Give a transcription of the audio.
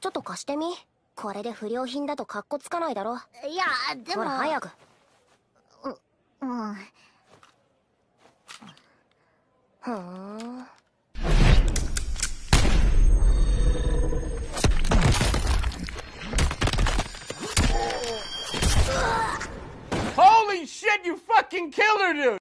ちょっと貸してみ。これで不良品だとカッコつかないだろ。いやでも。ほら早く。ううん。ふん Holy shit, you fucking killed her, dude!